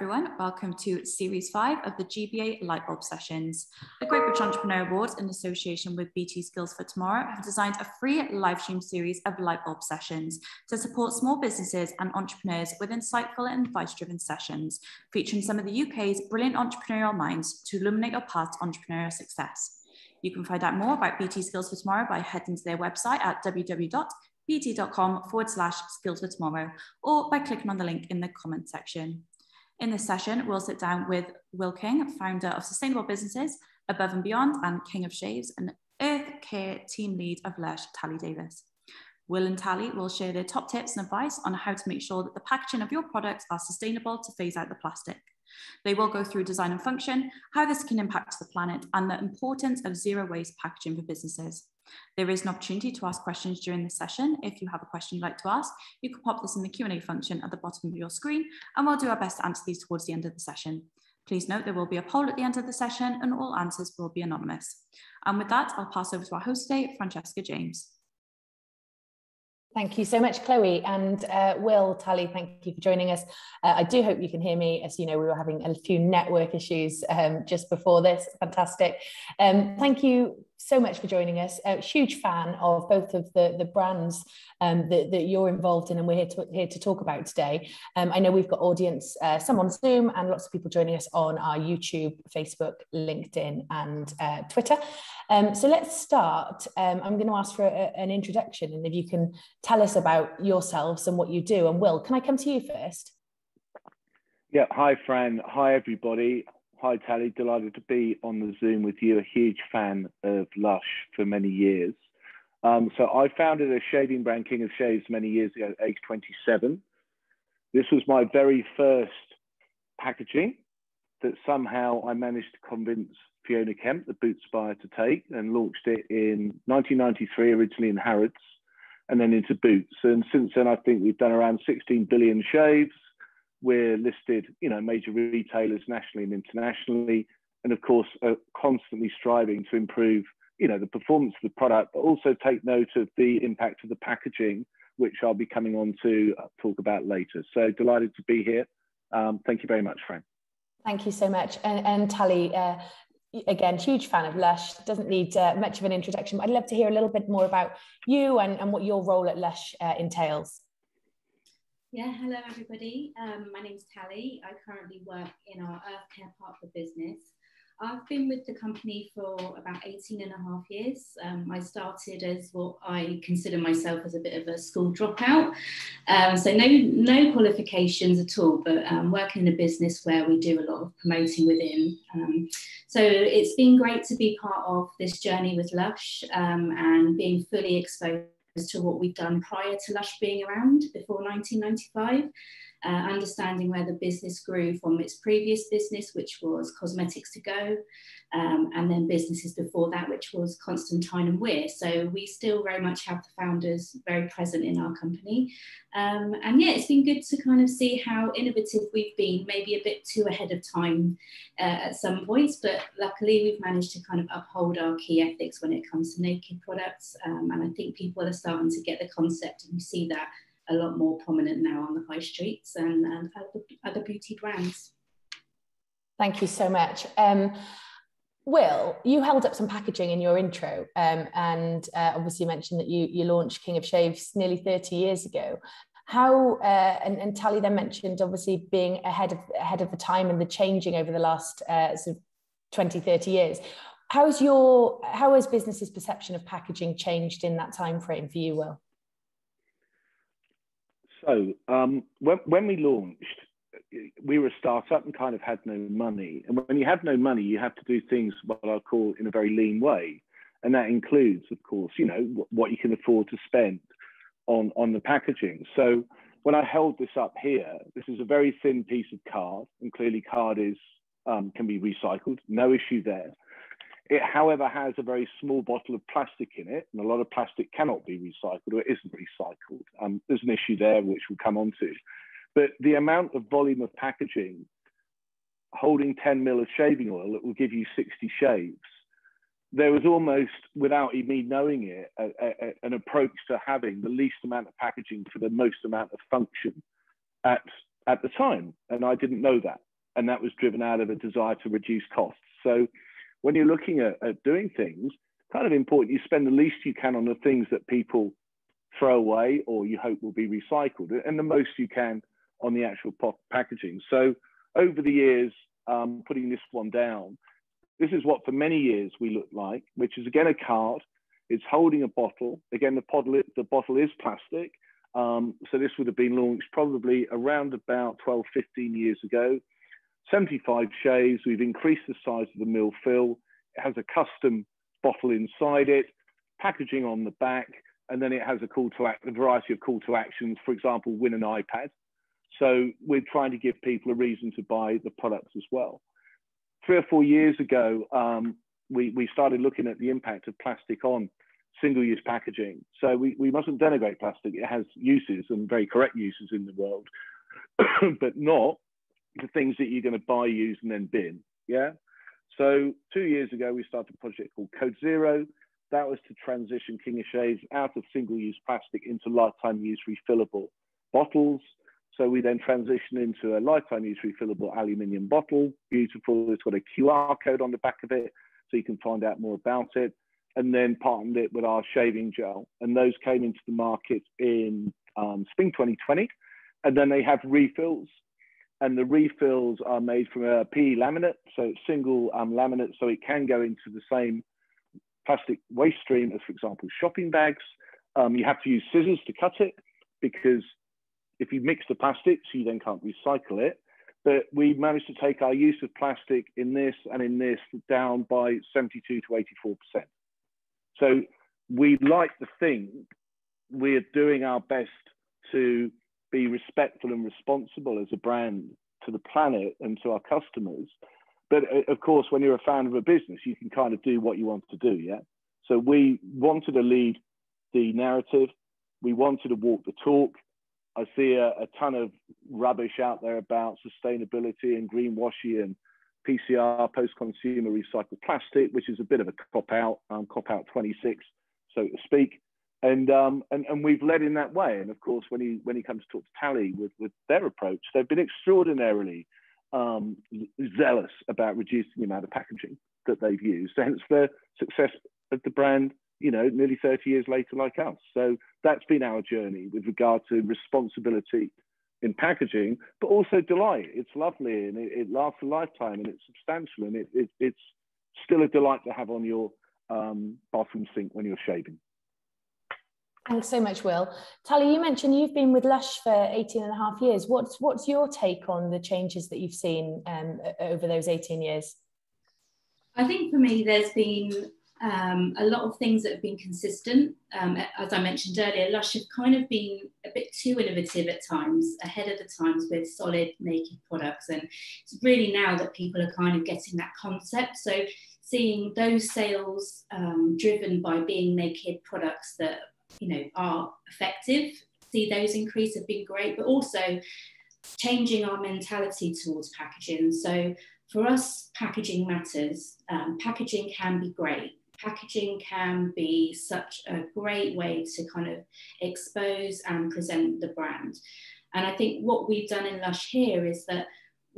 everyone. Welcome to Series 5 of the GBA Lightbulb Sessions. The Great British Entrepreneur Awards, in association with BT Skills for Tomorrow, have designed a free live stream series of Lightbulb Sessions to support small businesses and entrepreneurs with insightful and advice-driven sessions, featuring some of the UK's brilliant entrepreneurial minds to illuminate your path to entrepreneurial success. You can find out more about BT Skills for Tomorrow by heading to their website at www.bt.com forward slash skills for tomorrow or by clicking on the link in the comment section. In this session, we'll sit down with Will King, founder of Sustainable Businesses, Above and Beyond, and King of Shaves, and Earth Care team lead of Lush, Tali Davies. Will and Tali will share their top tips and advice on how to make sure that the packaging of your products are sustainable to phase out the plastic. They will go through design and function, how this can impact the planet, and the importance of zero waste packaging for businesses. There is an opportunity to ask questions during this session. If you have a question you'd like to ask, you can pop this in the Q&A function at the bottom of your screen, and we'll do our best to answer these towards the end of the session. Please note there will be a poll at the end of the session and all answers will be anonymous. And with that, I'll pass over to our host today, Francesca James. Thank you so much, Chloe. And uh, Will, Tali, thank you for joining us. Uh, I do hope you can hear me. As you know, we were having a few network issues um, just before this. Fantastic. Um, thank you so much for joining us. A huge fan of both of the, the brands um, that, that you're involved in and we're here to, here to talk about today. Um, I know we've got audience, uh, some on Zoom and lots of people joining us on our YouTube, Facebook, LinkedIn and uh, Twitter. Um, so let's start. Um, I'm going to ask for a, an introduction and if you can tell us about yourselves and what you do. And Will, can I come to you first? Yeah, hi Fran, hi everybody. Hi, Tali. Delighted to be on the Zoom with you. A huge fan of Lush for many years. Um, so I founded a shaving brand, King of Shaves, many years ago, age 27. This was my very first packaging that somehow I managed to convince Fiona Kemp, the Boots buyer, to take and launched it in 1993, originally in Harrods, and then into Boots. And since then, I think we've done around 16 billion shaves we're listed, you know, major retailers nationally and internationally, and of course, are constantly striving to improve, you know, the performance of the product, but also take note of the impact of the packaging, which I'll be coming on to talk about later. So delighted to be here. Um, thank you very much, Frank. Thank you so much. And, and Tali, uh, again, huge fan of Lush, doesn't need uh, much of an introduction, but I'd love to hear a little bit more about you and, and what your role at Lush uh, entails. Yeah, hello everybody. Um, my name's Tali. I currently work in our Earth Care part of the business. I've been with the company for about 18 and a half years. Um, I started as what I consider myself as a bit of a school dropout. Um, so no, no qualifications at all, but um, working in a business where we do a lot of promoting within. Um, so it's been great to be part of this journey with Lush um, and being fully exposed to what we've done prior to Lush being around before 1995 uh, understanding where the business grew from its previous business, which was Cosmetics to Go, um, and then businesses before that, which was Constantine and Weir. So we still very much have the founders very present in our company. Um, and yeah, it's been good to kind of see how innovative we've been, maybe a bit too ahead of time uh, at some points, but luckily we've managed to kind of uphold our key ethics when it comes to naked products. Um, and I think people are starting to get the concept and you see that a lot more prominent now on the high streets and, and other, other beauty brands. Thank you so much. Um, Will, you held up some packaging in your intro, um, and uh, obviously mentioned that you, you launched King of Shaves nearly 30 years ago. How, uh, and, and Tali then mentioned obviously being ahead of, ahead of the time and the changing over the last uh, sort of 20, 30 years. How's your, how has business's perception of packaging changed in that time frame for you, Will? So um, when, when we launched, we were a startup and kind of had no money. And when you have no money, you have to do things what I call in a very lean way. And that includes, of course, you know, what you can afford to spend on, on the packaging. So when I held this up here, this is a very thin piece of card, and clearly card is um, can be recycled, no issue there. It, however, has a very small bottle of plastic in it, and a lot of plastic cannot be recycled or isn't recycled. Um, there's an issue there which we'll come on to. But the amount of volume of packaging holding 10 mil of shaving oil that will give you 60 shaves, there was almost, without me knowing it, a, a, an approach to having the least amount of packaging for the most amount of function at, at the time. And I didn't know that. and that was driven out of a desire to reduce costs. So when you're looking at, at doing things, kind of important you spend the least you can on the things that people throw away or you hope will be recycled, and the most you can on the actual packaging. So over the years, um, putting this one down, this is what for many years we looked like, which is again a card. It's holding a bottle. Again, the, bottle, the bottle is plastic. Um, so this would have been launched probably around about 12, 15 years ago. 75 shaves. We've increased the size of the mill fill. It has a custom bottle inside it, packaging on the back, and then it has a call to act, a variety of call to actions. For example, win an iPad. So we're trying to give people a reason to buy the products as well. Three or four years ago, um, we, we started looking at the impact of plastic on single-use packaging. So we, we mustn't denigrate plastic. It has uses and very correct uses in the world, but not the things that you're going to buy, use, and then bin. Yeah. So two years ago, we started a project called Code Zero. That was to transition King of Shaves out of single-use plastic into lifetime use refillable bottles. So we then transitioned into a lifetime use refillable aluminium bottle. Beautiful. It's got a QR code on the back of it, so you can find out more about it. And then partnered it with our shaving gel. And those came into the market in um, spring 2020. And then they have refills and the refills are made from a PE laminate, so it's single um, laminate, so it can go into the same plastic waste stream as, for example, shopping bags. Um, you have to use scissors to cut it because if you mix the plastics, you then can't recycle it. But we managed to take our use of plastic in this and in this down by 72 to 84%. So we like to think we're doing our best to be respectful and responsible as a brand to the planet and to our customers. But uh, of course, when you're a fan of a business, you can kind of do what you want to do. Yeah. So we wanted to lead the narrative. We wanted to walk the talk. I see a, a ton of rubbish out there about sustainability and greenwashing and PCR, post-consumer recycled plastic, which is a bit of a cop out, um, cop out 26, so to speak and um, and and we've led in that way. And of course, when he when he comes to talk to Tali with with their approach, they've been extraordinarily um, zealous about reducing the amount of packaging that they've used. Hence the success of the brand. You know, nearly 30 years later, like us. So that's been our journey with regard to responsibility in packaging, but also delight. It's lovely and it, it lasts a lifetime and it's substantial and it, it, it's still a delight to have on your um, bathroom sink when you're shaving. Thanks so much, Will. Tali, you mentioned you've been with Lush for 18 and a half years. What's, what's your take on the changes that you've seen um, over those 18 years? I think for me, there's been um, a lot of things that have been consistent. Um, as I mentioned earlier, Lush have kind of been a bit too innovative at times, ahead of the times with solid naked products. And it's really now that people are kind of getting that concept. So seeing those sales um, driven by being naked products that you know are effective. See those increase have been great but also changing our mentality towards packaging. So for us packaging matters. Um, packaging can be great. Packaging can be such a great way to kind of expose and present the brand. And i think what we've done in lush here is that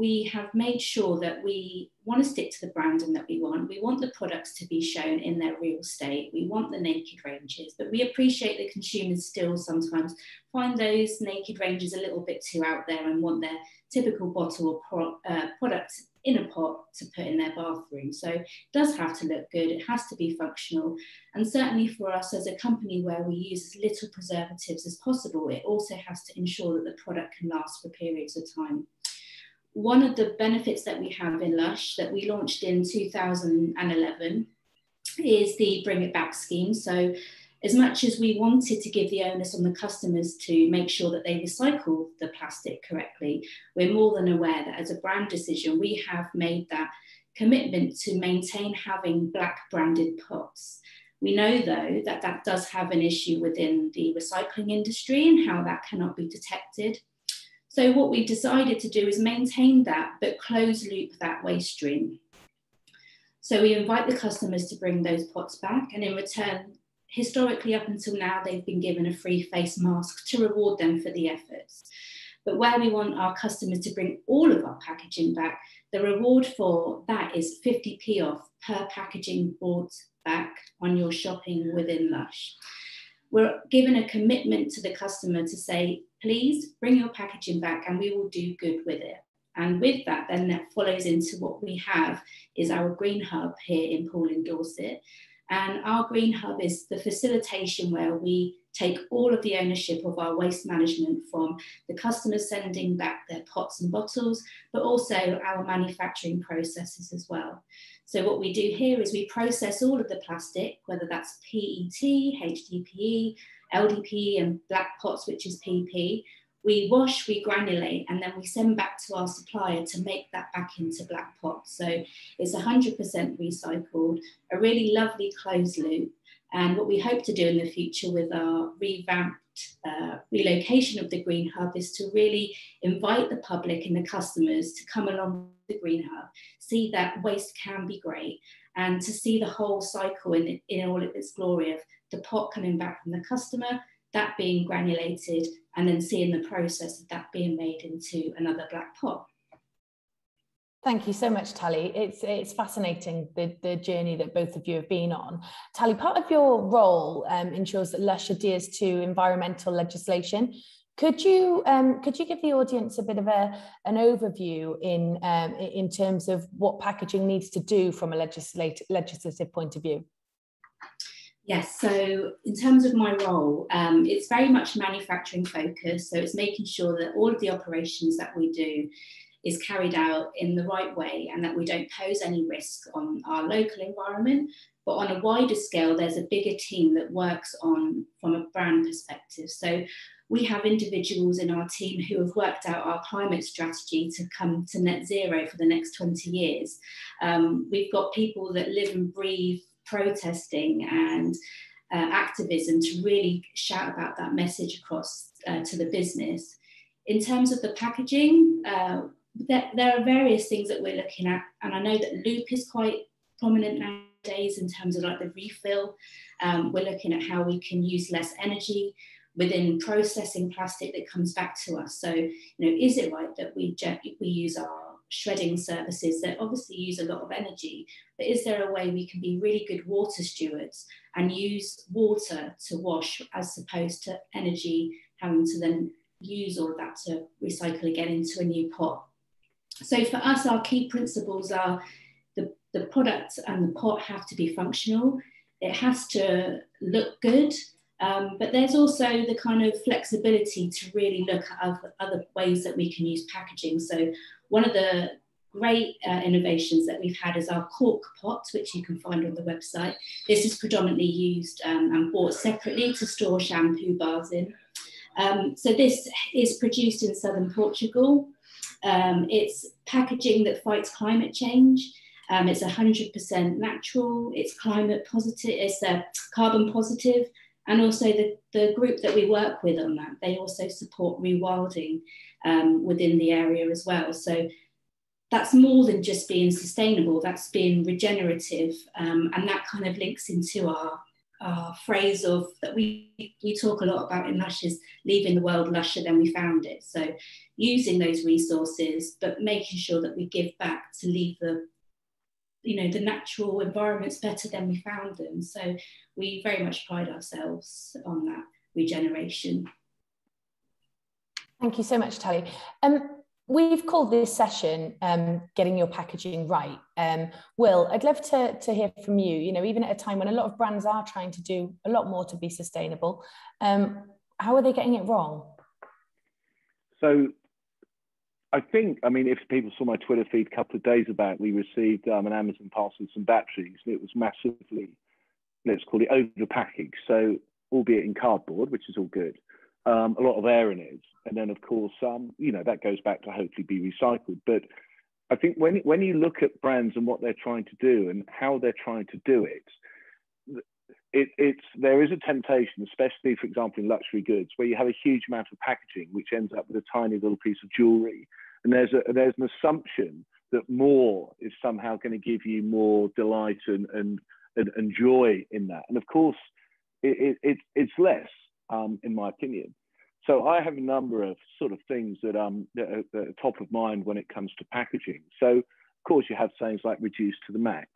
we have made sure that we want to stick to the branding that we want. We want the products to be shown in their real state. We want the naked ranges, but we appreciate that consumers still sometimes find those naked ranges a little bit too out there and want their typical bottle or pro, uh, product in a pot to put in their bathroom. So it does have to look good, it has to be functional. And certainly for us as a company where we use as little preservatives as possible, it also has to ensure that the product can last for periods of time one of the benefits that we have in Lush that we launched in 2011 is the Bring It Back scheme. So, as much as we wanted to give the onus on the customers to make sure that they recycle the plastic correctly, we're more than aware that as a brand decision, we have made that commitment to maintain having black branded pots. We know, though, that that does have an issue within the recycling industry and how that cannot be detected. So what we've decided to do is maintain that, but close loop that waste stream. So we invite the customers to bring those pots back and in return, historically up until now, they've been given a free face mask to reward them for the efforts. But where we want our customers to bring all of our packaging back, the reward for that is 50p off per packaging bought back on your shopping within Lush. We're given a commitment to the customer to say, please bring your packaging back and we will do good with it. And with that, then that follows into what we have is our Green Hub here in Poole in Dorset. And our Green Hub is the facilitation where we take all of the ownership of our waste management from the customers sending back their pots and bottles, but also our manufacturing processes as well. So what we do here is we process all of the plastic, whether that's PET, HDPE, LDPE and black pots, which is PP, we wash, we granulate, and then we send back to our supplier to make that back into black pot. So it's 100% recycled, a really lovely closed loop. And what we hope to do in the future with our revamped uh, relocation of the Green Hub is to really invite the public and the customers to come along the Green Hub, see that waste can be great, and to see the whole cycle in, in all of its glory of the pot coming back from the customer, that being granulated, and then seeing the process of that being made into another black pot. Thank you so much, Tali. It's it's fascinating the, the journey that both of you have been on. Tali, part of your role um, ensures that Lush adheres to environmental legislation. Could you um, could you give the audience a bit of a an overview in um, in terms of what packaging needs to do from a legislative legislative point of view? Yes, so in terms of my role, um, it's very much manufacturing focused. So it's making sure that all of the operations that we do is carried out in the right way and that we don't pose any risk on our local environment. But on a wider scale, there's a bigger team that works on from a brand perspective. So we have individuals in our team who have worked out our climate strategy to come to net zero for the next 20 years. Um, we've got people that live and breathe protesting and uh, activism to really shout about that message across uh, to the business. In terms of the packaging, uh, there, there, are various things that we're looking at, and I know that loop is quite prominent nowadays in terms of like the refill. Um, we're looking at how we can use less energy within processing plastic that comes back to us. So, you know, is it right that we we use our shredding services that obviously use a lot of energy, but is there a way we can be really good water stewards and use water to wash as opposed to energy having to then use all of that to recycle again into a new pot? So for us, our key principles are the, the product and the pot have to be functional. It has to look good, um, but there's also the kind of flexibility to really look at other, other ways that we can use packaging. So one of the great uh, innovations that we've had is our cork pot, which you can find on the website. This is predominantly used um, and bought separately to store shampoo bars in. Um, so this is produced in southern Portugal. Um, it's packaging that fights climate change. Um, it's 100% natural. It's climate positive. It's uh, carbon positive, and also the, the group that we work with on that. They also support rewilding um, within the area as well. So that's more than just being sustainable, that's being regenerative. Um, and that kind of links into our, our phrase of that we, we talk a lot about in Lush is leaving the world lusher than we found it. So using those resources, but making sure that we give back to leave the you know the natural environments better than we found them so we very much pride ourselves on that regeneration Thank you so much, Tali. Um, we've called this session um, Getting Your Packaging Right. Um, Will, I'd love to, to hear from you, you know, even at a time when a lot of brands are trying to do a lot more to be sustainable, um, how are they getting it wrong? So I think, I mean, if people saw my Twitter feed a couple of days back, we received um, an Amazon parcel with some batteries, and it was massively, let's call it over packaged. So, albeit in cardboard, which is all good, um, a lot of air in it. And then, of course, um, you know, that goes back to hopefully be recycled. But I think when, when you look at brands and what they're trying to do and how they're trying to do it, it, it's there is a temptation, especially for example in luxury goods, where you have a huge amount of packaging, which ends up with a tiny little piece of jewelry, and there's a there's an assumption that more is somehow going to give you more delight and and, and, and joy in that, and of course, it, it, it's less um, in my opinion. So I have a number of sort of things that, um, are, are top of mind when it comes to packaging. So of course you have things like reduced to the max,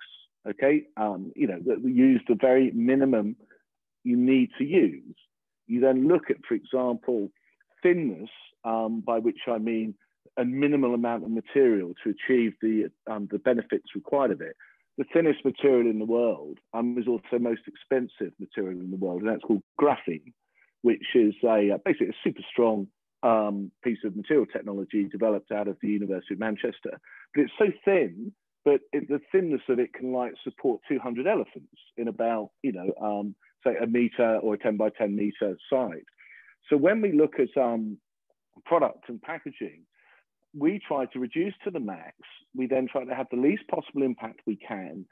okay? Um, you know, that we use the very minimum you need to use. You then look at, for example, thinness, um, by which I mean a minimal amount of material to achieve the, um, the benefits required of it. The thinnest material in the world um, is also most expensive material in the world, and that's called graphene, which is a uh, basically a super strong um, piece of material technology developed out of the University of Manchester. But it's so thin, but it, the thinness of it can like support 200 elephants in about, you know, um, say a meter or a 10 by 10 meter side. So when we look at um, product and packaging, we try to reduce to the max. We then try to have the least possible impact we can,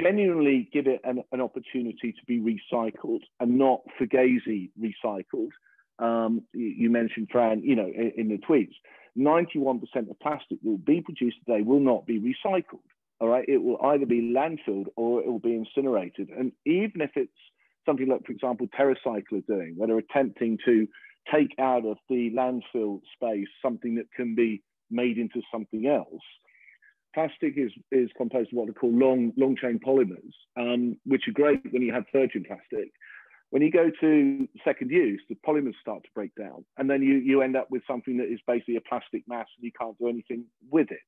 genuinely give it an, an opportunity to be recycled and not fugazi recycled. Um, you, you, mentioned, Fran, you know, in, in the tweets, 91% of plastic will be produced today will not be recycled. All right, it will either be landfilled or it will be incinerated. And even if it's something like, for example, TerraCycle are doing, where they're attempting to take out of the landfill space something that can be made into something else. Plastic is, is composed of what they call long, long chain polymers, um, which are great when you have virgin plastic. When you go to second use, the polymers start to break down, and then you, you end up with something that is basically a plastic mass and you can't do anything with it.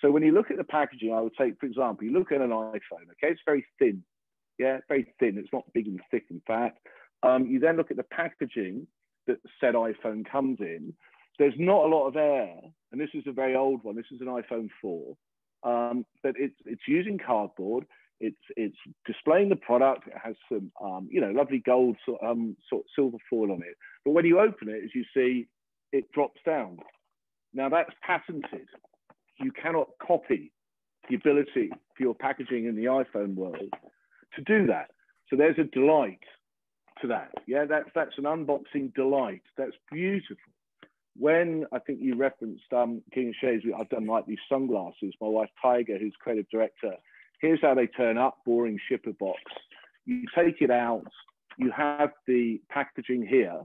So when you look at the packaging, I would take, for example, you look at an iPhone, okay, it's very thin, yeah, very thin. It's not big and thick and fat. Um, you then look at the packaging that said iPhone comes in. There's not a lot of air, and this is a very old one. This is an iPhone 4, um, but it's it's using cardboard. It's it's displaying the product. It has some um, you know lovely gold um, sort silver foil on it. But when you open it, as you see, it drops down. Now that's patented. You cannot copy the ability for your packaging in the iPhone world to do that. So there's a delight to that. Yeah, that's that's an unboxing delight. That's beautiful. When I think you referenced um, King of Shades, I've done like these sunglasses. My wife Tiger, who's creative director, here's how they turn up: boring shipper box. You take it out. You have the packaging here,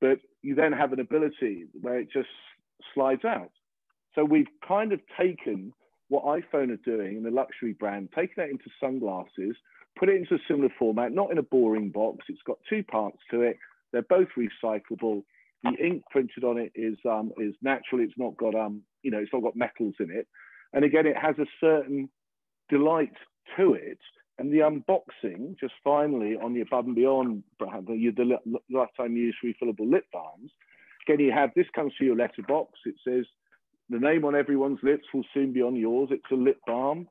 but you then have an ability where it just slides out. So we've kind of taken what iPhone are doing in the luxury brand, taken that into sunglasses, put it into a similar format, not in a boring box. It's got two parts to it. They're both recyclable. The ink printed on it is um, is natural. It's not got um, you know, it's not got metals in it. And again, it has a certain delight to it. And the unboxing, just finally on the above and beyond brand, the, the lifetime use refillable lip balms. Again, you have this comes to your letterbox. It says the name on everyone's lips will soon be on yours. It's a lip balm.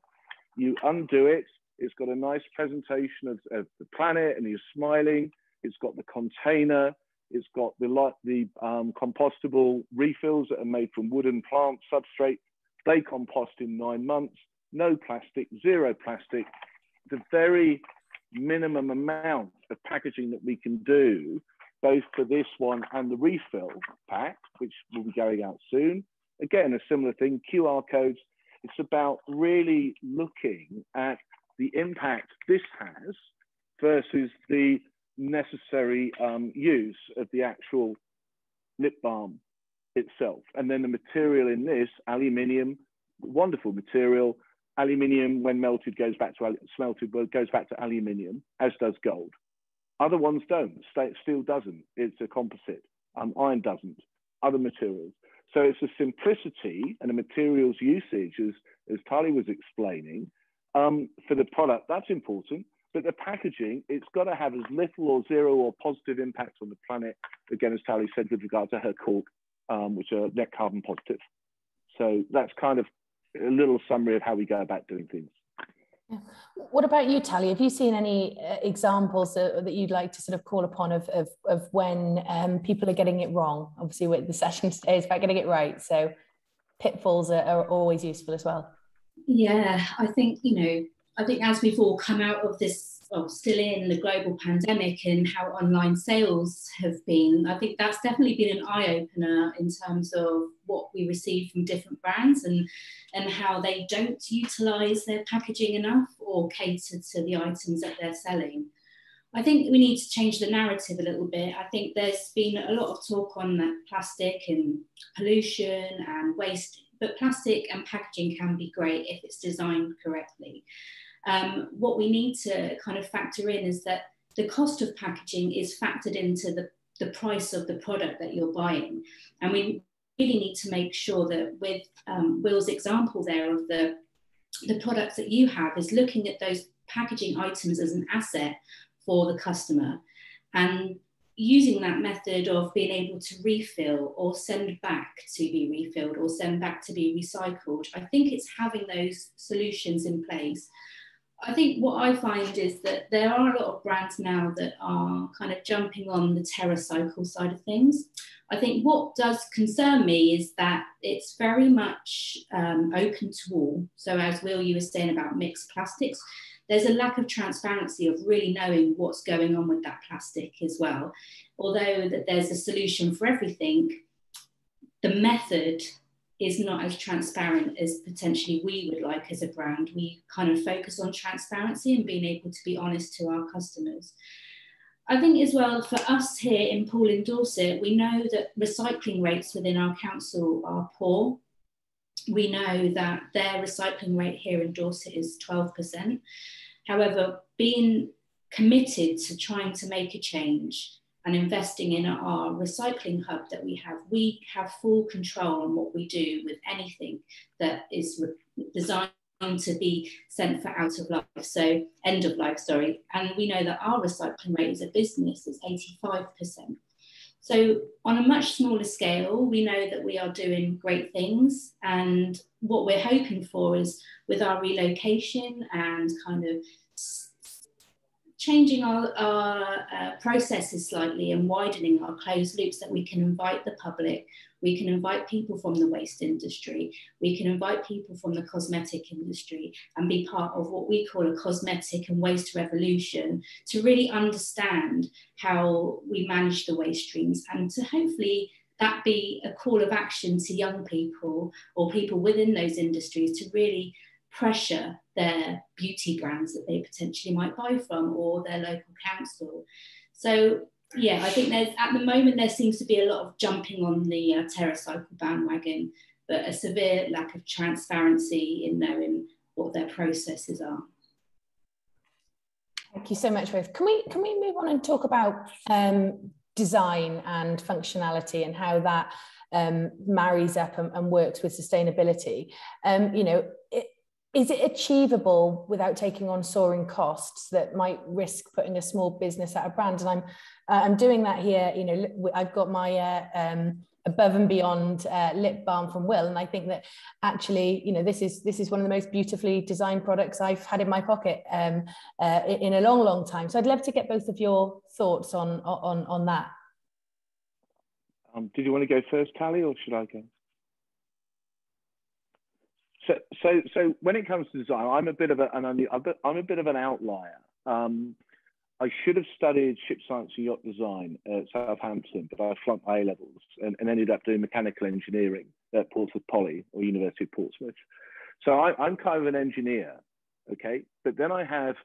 You undo it, it's got a nice presentation of, of the planet and you're smiling. It's got the container. It's got the, the um, compostable refills that are made from wooden plant substrate. They compost in nine months. No plastic, zero plastic. The very minimum amount of packaging that we can do, both for this one and the refill pack, which will be going out soon. Again, a similar thing, QR codes. It's about really looking at the impact this has versus the necessary um, use of the actual lip balm itself. And then the material in this, aluminium, wonderful material. Aluminium, when melted, goes back to smelted, goes back to aluminium, as does gold. Other ones don't. Steel doesn't. It's a composite. Um, iron doesn't. Other materials. So it's a simplicity and a materials usage, as, as Tali was explaining, um, for the product. That's important. But the packaging, it's got to have as little or zero or positive impact on the planet, again, as Tali said, with regard to her cork, um, which are net carbon positive. So that's kind of a little summary of how we go about doing things. Yeah. What about you, Tali? Have you seen any uh, examples that you'd like to sort of call upon of, of, of when um, people are getting it wrong? Obviously, with the session today is about getting it right. So pitfalls are, are always useful as well. Yeah, I think, you know, I think as we've all come out of this, well, still in the global pandemic and how online sales have been, I think that's definitely been an eye opener in terms of what we receive from different brands and, and how they don't utilize their packaging enough or cater to the items that they're selling. I think we need to change the narrative a little bit. I think there's been a lot of talk on that plastic and pollution and waste, but plastic and packaging can be great if it's designed correctly. Um, what we need to kind of factor in is that the cost of packaging is factored into the, the price of the product that you're buying. And we really need to make sure that with um, Will's example there of the, the products that you have is looking at those packaging items as an asset for the customer and using that method of being able to refill or send back to be refilled or send back to be recycled i think it's having those solutions in place i think what i find is that there are a lot of brands now that are kind of jumping on the TerraCycle side of things i think what does concern me is that it's very much um, open to all so as will you were saying about mixed plastics there's a lack of transparency of really knowing what's going on with that plastic as well. Although that there's a solution for everything, the method is not as transparent as potentially we would like as a brand. We kind of focus on transparency and being able to be honest to our customers. I think as well for us here in Poole in Dorset, we know that recycling rates within our council are poor we know that their recycling rate here in Dorset is 12%. However, being committed to trying to make a change and investing in our recycling hub that we have, we have full control on what we do with anything that is designed to be sent for out of life, so end of life, sorry. And we know that our recycling rate as a business is 85%. So, on a much smaller scale, we know that we are doing great things. And what we're hoping for is with our relocation and kind of changing our, our uh, processes slightly and widening our closed loops that we can invite the public, we can invite people from the waste industry, we can invite people from the cosmetic industry and be part of what we call a cosmetic and waste revolution to really understand how we manage the waste streams and to hopefully that be a call of action to young people or people within those industries to really pressure their beauty brands that they potentially might buy from or their local council. So yeah, I think there's at the moment there seems to be a lot of jumping on the uh, TerraCycle bandwagon, but a severe lack of transparency in knowing what their processes are. Thank you so much, Ruth. Can we can we move on and talk about um, design and functionality and how that um, marries up and, and, works with sustainability? Um, you know, is it achievable without taking on soaring costs that might risk putting a small business at a brand? And I'm uh, I'm doing that here. You know, I've got my uh, um, above and beyond uh, lip balm from Will, and I think that actually, you know, this is this is one of the most beautifully designed products I've had in my pocket um, uh, in a long, long time. So I'd love to get both of your thoughts on on on that. Um, did you want to go first, Tali, or should I go? So, so, so when it comes to design, I'm a bit of a, and I'm a bit of an outlier. Um, I should have studied ship science and yacht design at Southampton, but I flunked A levels and, and, ended up doing mechanical engineering at Portsmouth Poly or University of Portsmouth. So I, I'm kind of an engineer, okay? But then I have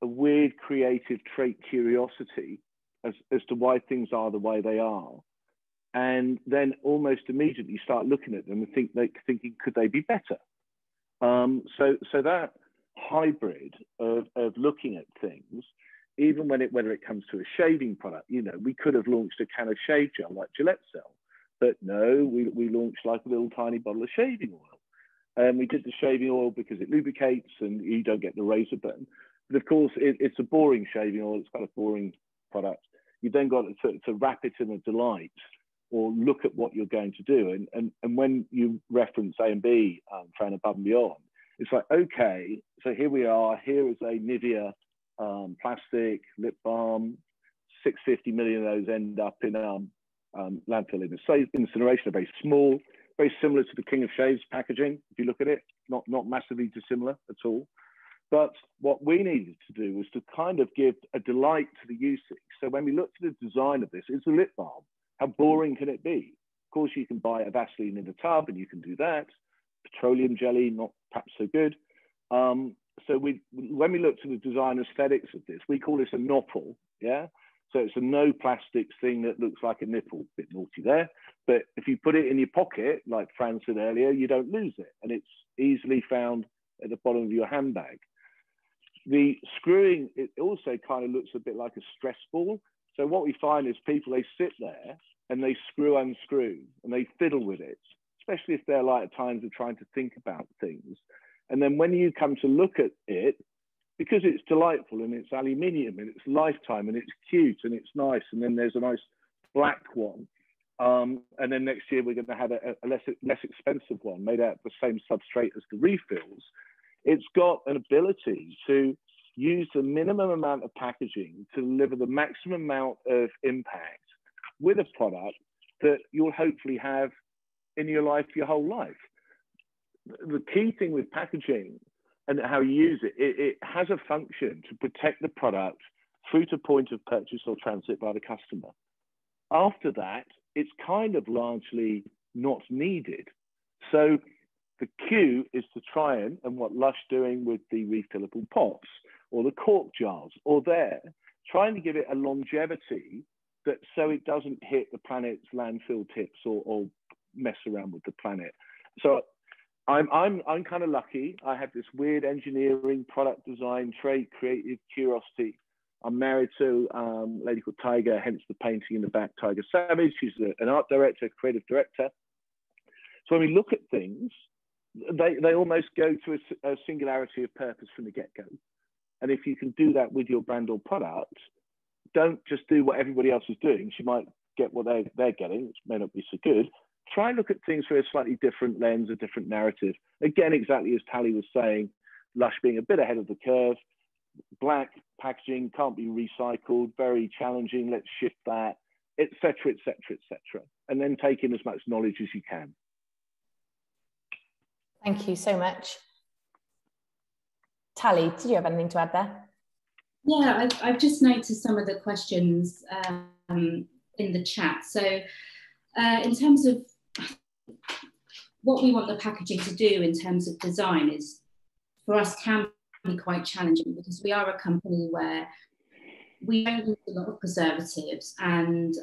a weird creative trait curiosity as, as to why things are the way they are and then almost immediately start looking at them and think thinking could they be better? Um, so so that hybrid of, of looking at things even when it whether it comes to a shaving product you know we could have launched a can of shave gel like gillette sell but no we, we launched like a little tiny bottle of shaving oil. And we did the shaving oil because it lubricates and you don't get the razor burn. But of course it, it's a boring shaving oil. It's quite a boring product. You then got to, to wrap it in a delight or look at what you're going to do. And, and, and when you reference A and B, um, Fran above and beyond, it's like, okay, so here we are, here is a Nivea um, plastic lip balm, 650 million of those end up in um, um, landfill incineration, are very small, very similar to the King of Shaves packaging, if you look at it, not, not massively dissimilar at all. But what we needed to do was to kind of give a delight to the usage. So when we looked at the design of this, it's a lip balm. How boring can it be? Of course, you can buy a Vaseline in a tub and you can do that. Petroleum jelly, not perhaps so good. Um, so we when we looked at the design aesthetics of this, we call this a nopple, yeah. So it's a no plastics thing that looks like a nipple. A bit naughty there, but if you put it in your pocket, like Fran said earlier, you don't lose it, and it's easily found at the bottom of your handbag. The screwing it also kind of looks a bit like a stress ball. So what we find is people they sit there and they screw unscrew and they fiddle with it, especially if they're like at times of trying to think about things. And then when you come to look at it, because it's delightful and it's aluminium and it's lifetime and it's cute and it's nice, and then there's a nice black one. Um, and then next year we're going to have a, a less less expensive one made out of the same substrate as the refills. It's got an ability to use the minimum amount of packaging to deliver the maximum amount of impact with a product that you'll hopefully have in your life your whole life. The key thing with packaging and how you use it, it, it has a function to protect the product through to point of purchase or transit by the customer. After that, it's kind of largely not needed. So the cue is to try and, and what Lush doing with the refillable pots or the cork jars or there, trying to give it a longevity that so it doesn't hit the planet's landfill tips or, or mess around with the planet. So I'm I'm I'm kind of lucky. I have this weird engineering, product design, trade, creative curiosity. I'm married to um, a lady called Tiger, hence the painting in the back, Tiger Savage. She's a, an art director, creative director. So when we look at things, they, they almost go to a, a singularity of purpose from the get-go. And if you can do that with your brand or product, don't just do what everybody else is doing. She might get what they're, they're getting, which may not be so good, try and look at things through a slightly different lens, a different narrative. Again, exactly as Tali was saying, Lush being a bit ahead of the curve, black packaging can't be recycled, very challenging, let's shift that, etc., etc., etc. And then take in as much knowledge as you can. Thank you so much. Tali, did you have anything to add there? Yeah, I've, I've just noticed some of the questions um, in the chat. So, uh, in terms of what we want the packaging to do in terms of design is for us can be quite challenging because we are a company where we don't use a lot of preservatives and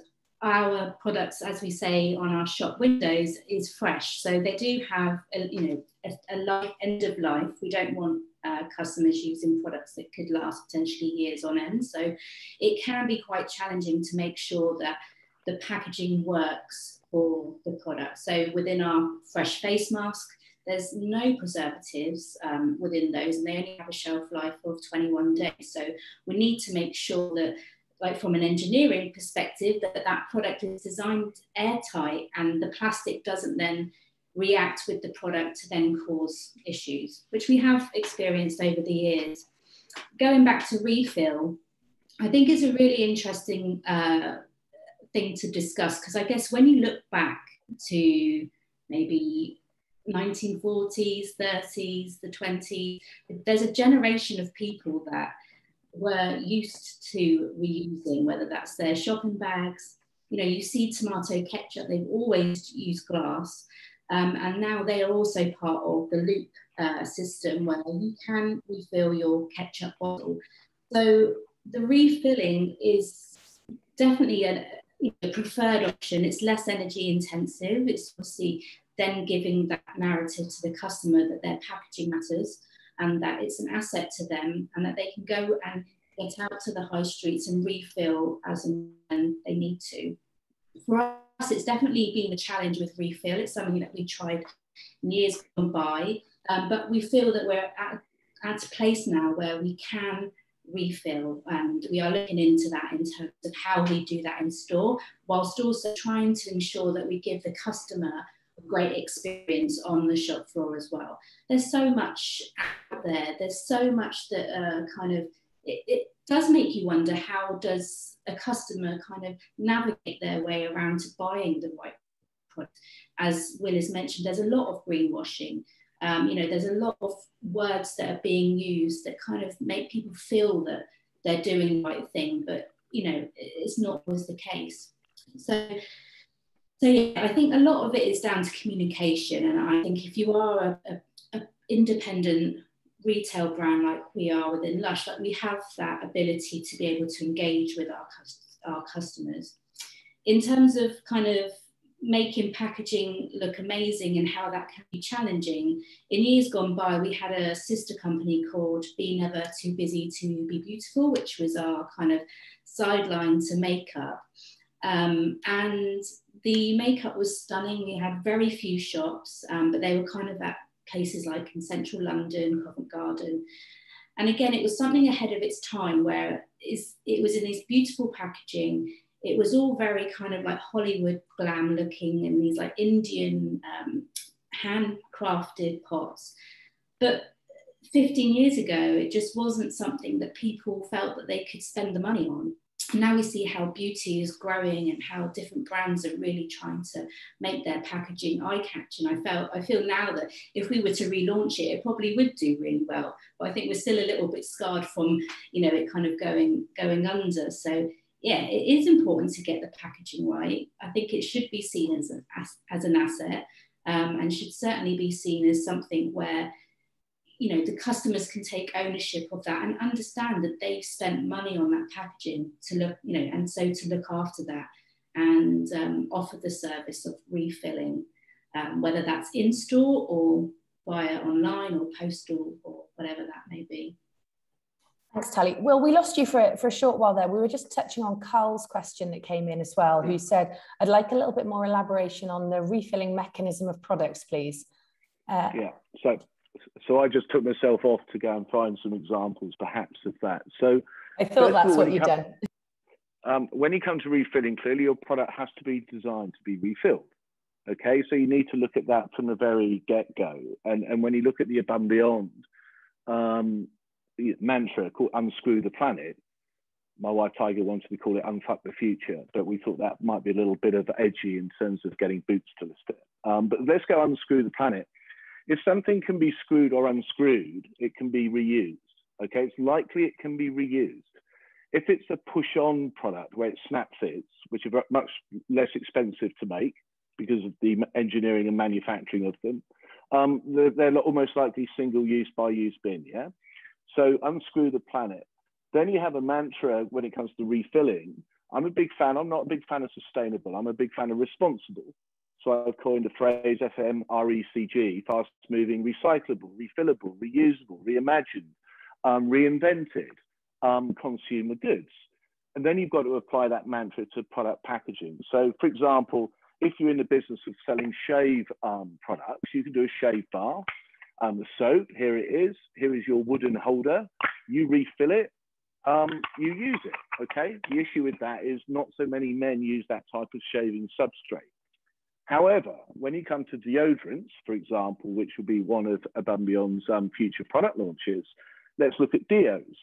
our products, as we say on our shop windows, is fresh. So they do have, a, you know, a, a life, end of life. We don't want uh, customers using products that could last potentially years on end. So it can be quite challenging to make sure that the packaging works for the product. So within our fresh face mask, there's no preservatives um, within those and they only have a shelf life of 21 days. So we need to make sure that like from an engineering perspective that that product is designed airtight and the plastic doesn't then react with the product to then cause issues, which we have experienced over the years. Going back to refill, I think is a really interesting uh, thing to discuss because I guess when you look back to maybe 1940s, 30s, the 20s, there's a generation of people that were used to reusing, whether that's their shopping bags. You know, you see tomato ketchup, they've always used glass. Um, and now they are also part of the loop uh, system where you can refill your ketchup bottle. So the refilling is definitely a, a preferred option. It's less energy intensive. It's obviously then giving that narrative to the customer that their packaging matters and that it's an asset to them and that they can go and get out to the high streets and refill as and when they need to. For us, it's definitely been a challenge with refill. It's something that we tried years gone by, um, but we feel that we're at, at a place now where we can refill and we are looking into that in terms of how we do that in store whilst also trying to ensure that we give the customer great experience on the shop floor as well. There's so much out there. There's so much that uh, kind of it, it, does make you wonder how does a customer kind of navigate their way around to buying the right product. As Will has mentioned, there's a lot of greenwashing. Um, you know, there's a lot of words that are being used that kind of make people feel that they're doing the right thing, but you know, it's not always the case. So so yeah, I think a lot of it is down to communication, and I think if you are a, a, a independent retail brand like we are within Lush, that we have that ability to be able to engage with our, our customers. In terms of kind of making packaging look amazing and how that can be challenging. In years gone by, we had a sister company called B Never Too Busy to Be Beautiful, which was our kind of sideline to makeup. Um, and the makeup was stunning. We had very few shops, um, but they were kind of at places like in central London, Covent Garden. And again, it was something ahead of its time where it was in this beautiful packaging it was all very kind of like Hollywood glam looking and these like Indian um, handcrafted pots. But 15 years ago, it just wasn't something that people felt that they could spend the money on. Now we see how beauty is growing and how different brands are really trying to make their packaging eye-catching. I felt I feel now that if we were to relaunch it, it probably would do really well. But I think we're still a little bit scarred from, you know, it kind of going going under. So yeah, it is important to get the packaging right. I think it should be seen as, a, as, as an asset um, and should certainly be seen as something where you know the customers can take ownership of that and understand that they've spent money on that packaging to look you know and so to look after that and um, offer the service of refilling um, whether that's in store or via online or postal or whatever that may be Thanks, Tali. Well, we lost you for, for a short while there. We were just touching on Carl's question that came in as well, who said, I'd like a little bit more elaboration on the refilling mechanism of products, please. Uh, yeah, so so I just took myself off to go and find some examples, perhaps, of that. So I thought that's what you'd done. Um, when you come to refilling, clearly your product has to be designed to be refilled. Okay, so you need to look at that from the very get go. And, and when you look at the above and beyond, um, mantra called Unscrew the Planet. My wife Tiger wanted to call it Unfuck the Future, but we thought that might be a little bit of edgy in terms of getting boots to list it. Um, but let's go Unscrew the Planet. If something can be screwed or unscrewed, it can be reused. Okay, it's likely it can be reused. If it's a push-on product where it snap fits, which are much less expensive to make because of the engineering and manufacturing of them, um, they're, they're, almost likely single use by use bin. Yeah. So unscrew the planet. Then you have a mantra when it comes to refilling. I'm a big fan. I'm not a big fan of sustainable. I'm a big fan of responsible. So I've coined the phrase FMRECG, fast moving, recyclable, refillable, reusable, reimagined, um, reinvented um, consumer goods. And then you've got to apply that mantra to product packaging. So, for example, if you're in the business of selling shave um, products, you can do a shave bar um, the soap. Here it is. Here is your wooden holder. You refill it. Um, you use it. Okay. The issue with that is not so many men use that type of shaving substrate. However, when you come to deodorants, for example, which will be one of Above Beyond's um, future product launches, let's look at Dio's.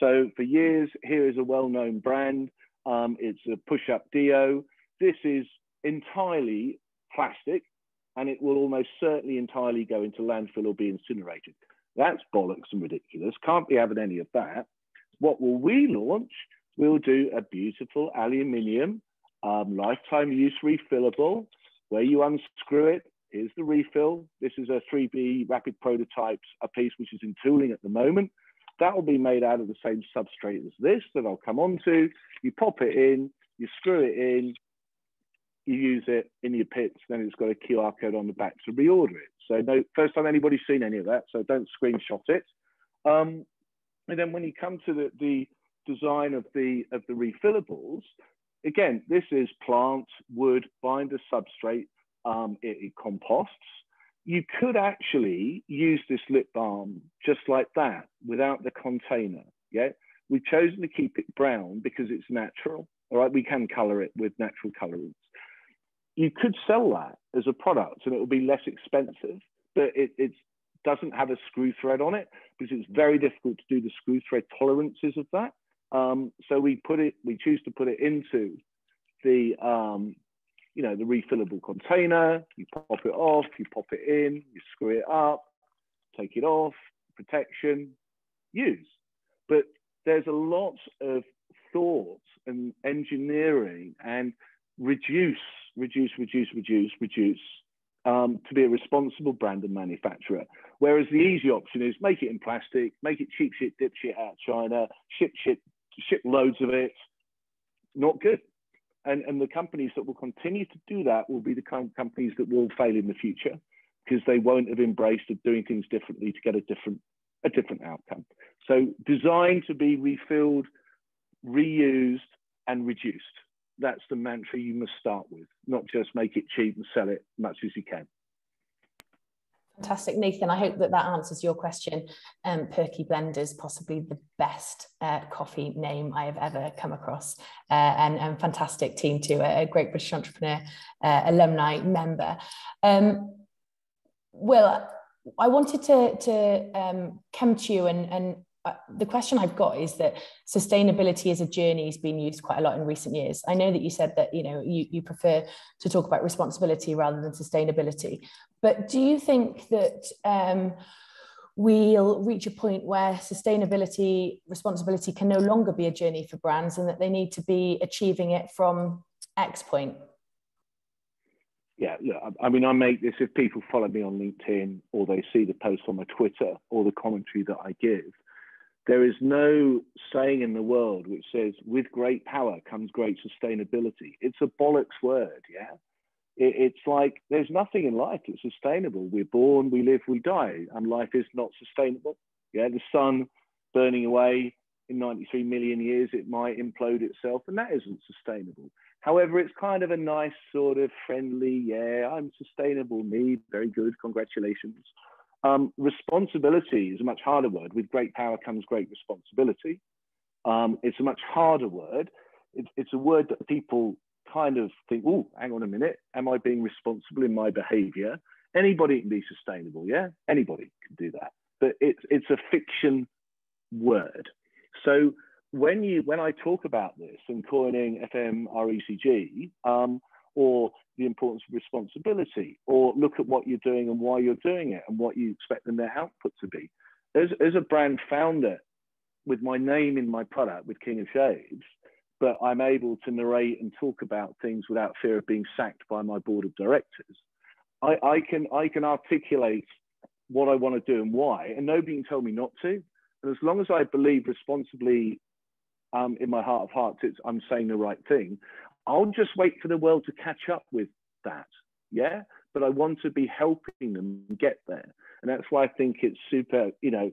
So for years, here is a well-known brand. Um, it's a push-up deo. This is entirely plastic and it will almost certainly entirely go into landfill or be incinerated. That's bollocks and ridiculous. Can't be having any of that. What will we launch? We'll do a beautiful aluminium um, lifetime use refillable where you unscrew it. Here's the refill. This is a 3D rapid prototypes, a piece which is in tooling at the moment. That will be made out of the same substrate as this that I'll come on to. You pop it in, you screw it in, you use it in your pits, then it's got a QR code on the back to reorder it. So no, first time anybody's seen any of that, so don't screenshot it. Um, and then when you come to the, the design of the of the refillables, again, this is plant, wood, binder substrate, um, it, it composts. You could actually use this lip balm just like that without the container. Yeah, we've chosen to keep it brown because it's natural. All right, we can color it with natural colorants you could sell that as a product and it will be less expensive, but it, it doesn't have a screw thread on it because it's very difficult to do the screw thread tolerances of that. Um, so we put it, we choose to put it into the, um, you know, the refillable container. You pop it off, you pop it in, you screw it up, take it off, protection, use. But there's a lot of thought and engineering and reduce reduce, reduce, reduce, reduce um, to be a responsible brand and manufacturer. Whereas the easy option is make it in plastic, make it cheap shit, dip shit out of China, ship shit, ship loads of it. Not good. And, and the companies that will continue to do that will be the kind of companies that will fail in the future because they won't have embraced doing things differently to get a different a different outcome. So designed to be refilled, reused, and reduced. That's the mantra you must start with, not just make it cheap and sell it much as you can. Fantastic, Nathan. I hope that that answers your question. Um, Perky Blenders, possibly the best uh, coffee name I have ever come across, uh, and, and fantastic team too. A, a great British entrepreneur, uh, alumni member. Um, I wanted to to um, come to you and and uh, the question I've got is that sustainability as a journey has been used quite a lot in recent years. I know that you said that you know you, you prefer to talk about responsibility rather than sustainability, but do you think that um, we'll reach a point where sustainability responsibility can no longer be a journey for brands and that they need to be achieving it from X point? yeah, look, I mean, I make this if people follow me on LinkedIn or they see the post on my Twitter or the commentary that I give. There is no saying in the world which says, with great power comes great sustainability. It's a bollocks word, yeah? It, it's like there's nothing in life that's sustainable. We're born, we live, we die, and life is not sustainable. Yeah, the sun burning away in 93 million years, it might implode itself, and that isn't sustainable. However, it's kind of a nice sort of friendly, yeah, I'm sustainable, me, very good, congratulations. Um, responsibility is a much harder word. With great power comes great responsibility. Um, it's a much harder word. It's, it's a word that people kind of think, oh, hang on a minute, am I being responsible in my behavior? Anybody can be sustainable, yeah? Anybody can do that. But it's, it's a fiction word. So when you when I talk about this and coining FMRECG, um, or the importance of responsibility, or look at what you're doing and why you're doing it and what you expect them their output to be. As, as a brand founder, with my name in my product with King of Shaves, but I'm able to narrate and talk about things without fear of being sacked by my board of directors. I, I can I can articulate what I want to do and why, and nobody can tell me not to. And as long as I believe responsibly um, in my heart of hearts, I'm saying the right thing. I'll just wait for the world to catch up with that. Yeah. But I want to be helping them get there. And that's why I think it's super, you know,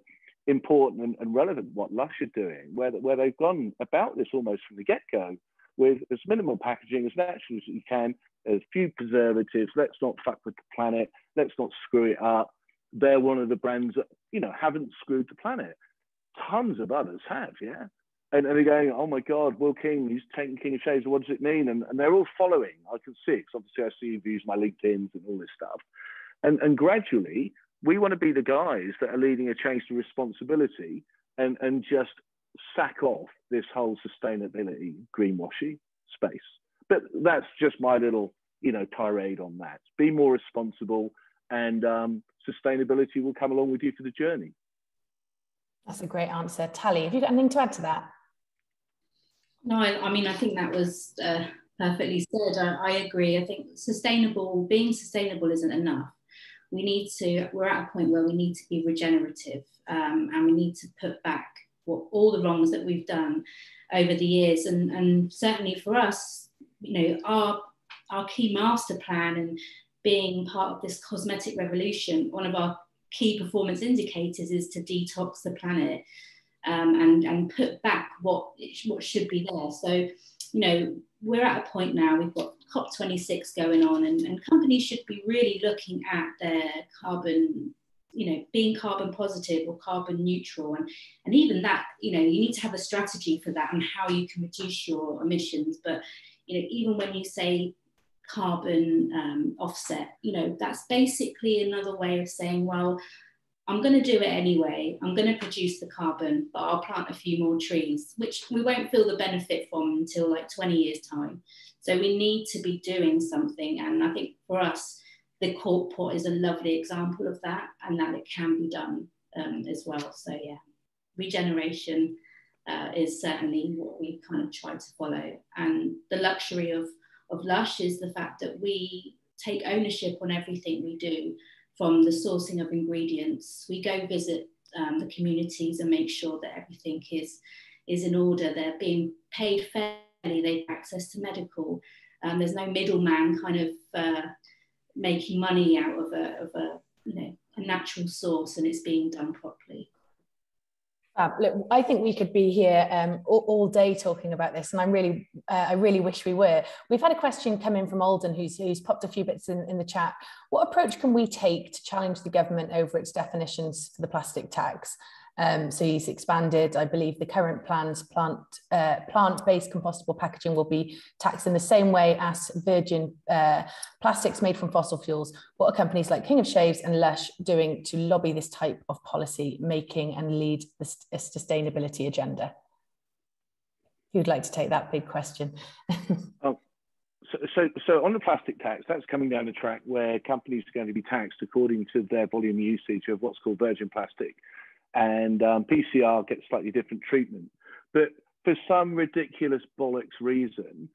important and, and relevant what Lush are doing, where, where they've gone about this almost from the get go with as minimal packaging as natural as you can, as few preservatives. Let's not fuck with the planet. Let's not screw it up. They're one of the brands that, you know, haven't screwed the planet. Tons of others have, yeah and, and they're going, oh my God, Will King, he's taking King of Shaves. What does it mean? And, and they're all following. I can see it. obviously I see use my LinkedIn's and all this stuff. And, and gradually, we want to be the guys that are leading a change to responsibility and, and just sack off this whole sustainability greenwashy space. But that's just my little, you know, tirade on that. Be more responsible, and um, sustainability will come along with you for the journey. That's a great answer. Tali, have you got anything to add to that? No, I, I mean, I think that was uh, perfectly said. I, I agree. I think sustainable, being sustainable isn't enough. We need to, we're at a point where we need to be regenerative um, and we need to put back what all the wrongs that we've done over the years. And, and certainly for us, you know, our, our key master plan and being part of this cosmetic revolution, one of our key performance indicators is to detox the planet um, and, and put back what, what should be there. So, you know, we're at a point now, we've got COP26 going on, and, and companies should be really looking at their carbon you know being carbon positive or carbon neutral and and even that you know you need to have a strategy for that and how you can reduce your emissions but you know even when you say carbon um, offset you know that's basically another way of saying well I'm going to do it anyway. I'm going to produce the carbon, but I'll plant a few more trees, which we won't feel the benefit from until like 20 years' time. So we need to be doing something. And I think for us, the cork pot is a lovely example of that and that it can be done um, as well. So, yeah, regeneration uh, is certainly what we kind of try to follow. And the luxury of, of Lush is the fact that we take ownership on everything we do from the sourcing of ingredients. We go visit um, the communities and make sure that everything is, is in order. They're being paid fairly, they have access to medical. Um, there's no middleman kind of uh, making money out of a, of a, you know, a natural source and it's being done properly. Look, I think we could be here um, all, all, day talking about this, and I'm really, uh, I really wish we were. We've had a question come in from Alden, who's, who's popped a few bits in, in the chat. What approach can we take to challenge the government over its definitions for the plastic tax? Um, so he's expanded, I believe the current plans plant, uh, plant-based compostable packaging will be taxed in the same way as virgin uh, plastics made from fossil fuels. What are companies like King of Shaves and Lush doing to lobby this type of policy making and lead the sustainability agenda? Who'd like to take that big question? oh. So, so, so on the plastic tax, that's coming down the track where companies are going to be taxed according to their volume usage of what's called virgin plastic and um, PCR gets slightly different treatment. But for some ridiculous bollocks reason,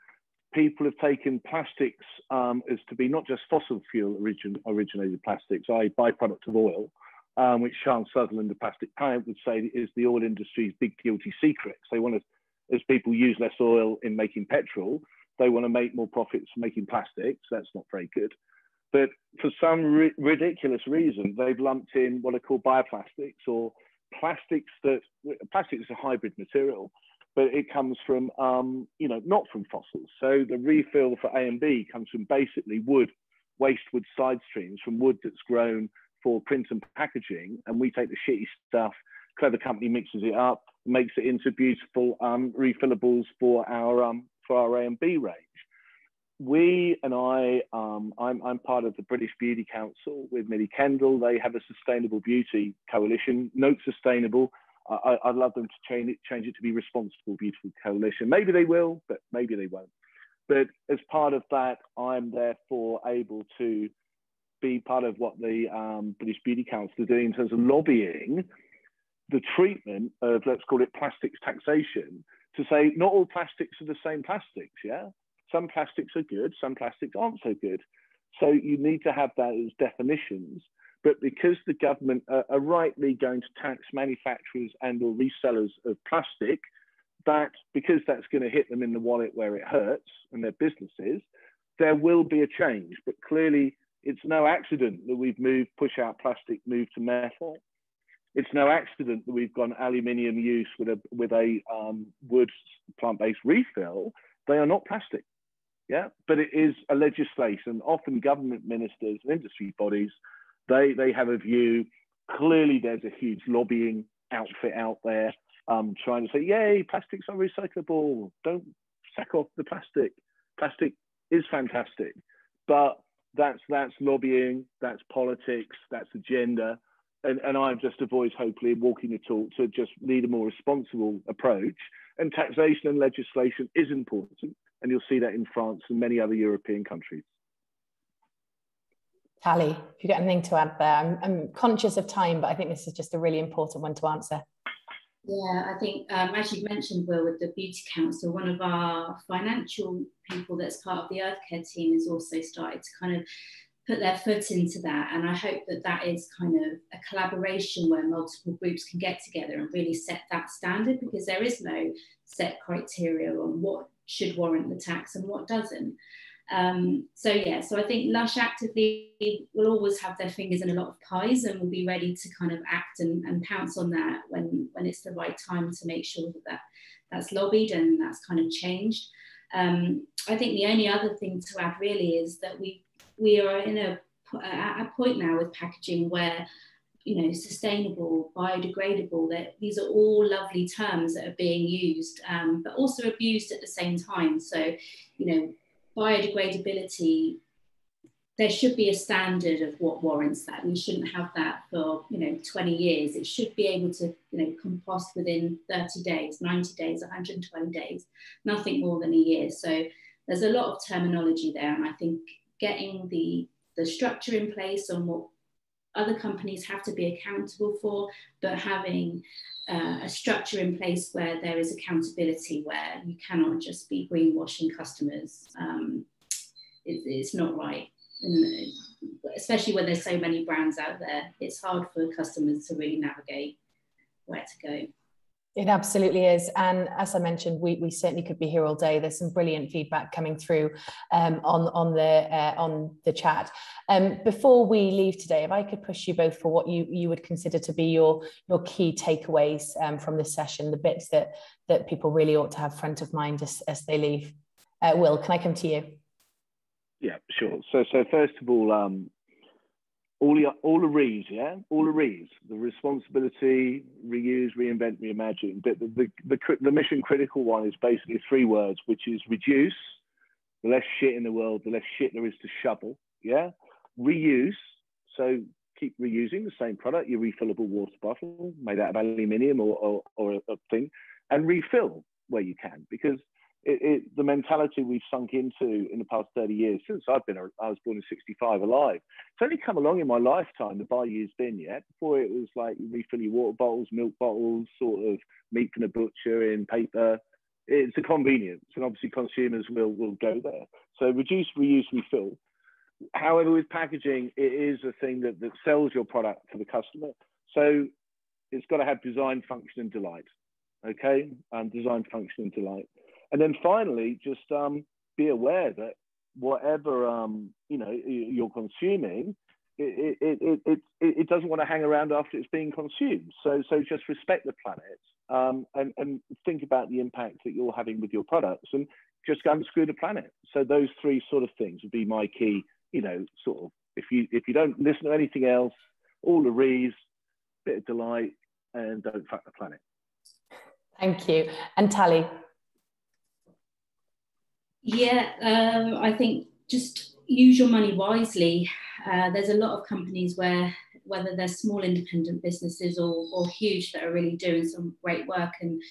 people have taken plastics um, as to be not just fossil fuel origin, originated plastics, i.e. byproduct of oil, um, which Charles Sutherland, the Plastic Planet, would say is the oil industry's big guilty secret. So they want to, as people use less oil in making petrol, they want to make more profits making plastics. That's not very good. But for some ri ridiculous reason, they've lumped in what are called bioplastics or plastics that plastic is a hybrid material, but it comes from um, you know not from fossils. So the refill for A and B comes from basically wood, waste wood side streams from wood that's grown for print and packaging, and we take the shitty stuff. Clever company mixes it up, makes it into beautiful um, refillables for our um, for our A and B range we and I, um, I'm, I'm, part of the British Beauty Council with Millie Kendall. They have a sustainable beauty coalition. Note sustainable. I, would love them to change it, change it to be responsible beautiful coalition. Maybe they will, but maybe they won't. But as part of that, I'm therefore able to be part of what the um, British Beauty Council are doing in terms of lobbying the treatment of, let's call it plastics taxation, to say not all plastics are the same plastics, yeah? Some plastics are good, some plastics aren't so good. So you need to have those definitions. But because the government are, are rightly going to tax manufacturers and or resellers of plastic, that because that's going to hit them in the wallet where it hurts and their businesses, there will be a change. But clearly, it's no accident that we've moved push out plastic, moved to metal. It's no accident that we've gone aluminium use with a with a um, wood plant-based refill. They are not plastic. Yeah, but it is a legislation. Often government ministers and industry bodies, they they have a view. Clearly, there's a huge lobbying outfit out there um, trying to say, "Yay, plastics are recyclable. Don't sack off the plastic. Plastic is fantastic." But that's that's lobbying, that's politics, that's agenda, and, and I'm just a voice, hopefully, walking the talk to just lead a more responsible approach. And taxation and legislation is important and you'll see that in France and many other European countries. Tali, if you've got anything to add there, I'm, I'm, conscious of time, but I think this is just a really important one to answer. Yeah, I think um, as you mentioned, Will, with the Beauty Council, one of our financial people that's part of the Earth Care team has also started to kind of put their foot into that. And I hope that that is kind of a collaboration where multiple groups can get together and really set that standard because there is no set criteria on what should warrant the tax and what doesn't. Um, so yeah, so I think Lush actively will always have their fingers in a lot of pies and will be ready to kind of act and, and pounce on that when when it's the right time to make sure that, that that's lobbied and that's kind of changed. Um, I think the only other thing to add really is that we we are in a at a point now with packaging where you know, sustainable, biodegradable, that these are all lovely terms that are being used, um, but also abused at the same time. So, you know, biodegradability, there should be a standard of what warrants that. We shouldn't have that for, you know, 20 years. It should be able to, you know, compost within 30 days, 90 days, 120 days, nothing more than a year. So there's a lot of terminology there. And I think getting the the structure in place on what other companies have to be accountable for, but having uh, a structure in place where there is accountability, where you cannot just be greenwashing customers, um, it, it's not right. and especially when there's so many brands out there, it's hard for customers to really navigate where to go. It absolutely is. And as I mentioned, we, we certainly could be here all day. There's some brilliant feedback coming through um, on, on, the, uh, on the chat. Um, before we leave today, if I could push you both for what you, you would consider to be your, your key takeaways um, from this session, the bits that, that people really ought to have front of mind as, as they leave. Uh, Will, can I come to you? Yeah, sure. So, so first of all, um, all the all the re's, yeah, all the re's, the responsibility, reuse, reinvent, reimagine. But the, the, the, the mission critical one is basically three words, which is reduce. The less shit in the world, the less shit there is to shovel. Yeah, reuse. So keep reusing the same product, your refillable water bottle made out of aluminium or, or, or a, thing, and refill where you can because it, it, the mentality we've sunk into in the past 30 years since I've been, I was born in 65 alive. It's only come along in my lifetime, the Bayou's been yet. Before it was like refill your water bottles, milk bottles, sort of meat from the butcher in paper. It's a convenience, and obviously consumers will, will go there. So reduce, reuse, refill. However, with packaging, it is a thing that, that sells your product to the customer. So it's got to have design, function, and delight. Okay, and design, function, and delight. And then finally, just um, be aware that whatever um, you know you're consuming, it, it, it, it, it doesn't want to hang around after it's being consumed. So, so just respect the planet um, and, and think about the impact that you're having with your products and just go and screw the planet. So those three sort of things would be my key, you know, sort of, if you, if you don't listen to anything else, all the rees, bit of delight and don't fuck the planet. Thank you. And Tali, yeah, um, I think just use your money wisely. Uh, there's a lot of companies where, whether they're small independent businesses or, or huge, that are really doing some great work, and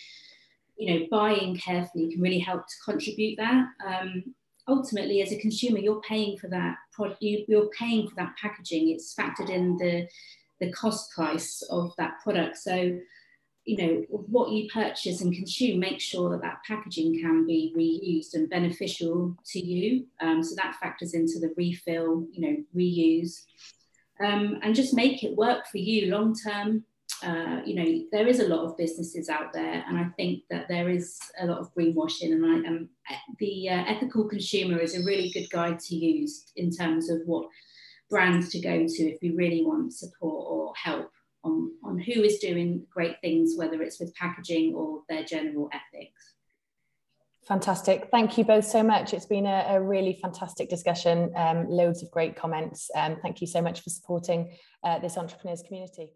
you know, buying carefully can really help to contribute that. Um, ultimately, as a consumer, you're paying for that You, you're paying for that packaging. It's factored in the the cost price of that product. So you know what you purchase and consume make sure that that packaging can be reused and beneficial to you um, so that factors into the refill you know reuse um, and just make it work for you long term uh, you know there is a lot of businesses out there and i think that there is a lot of greenwashing and I, um, the uh, ethical consumer is a really good guide to use in terms of what brands to go to if we really want support or help on, on who is doing great things, whether it's with packaging or their general ethics. Fantastic. Thank you both so much. It's been a, a really fantastic discussion, um, loads of great comments. Um, thank you so much for supporting uh, this entrepreneurs community.